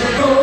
Let's go.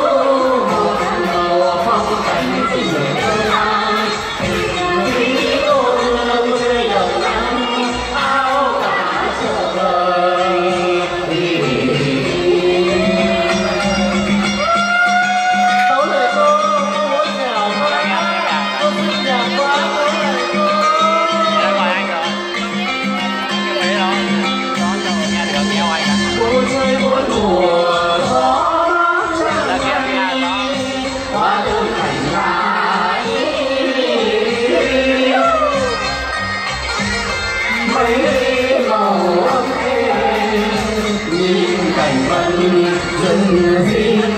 Mấy subscribe cho kênh Ghiền Mì Gõ Để không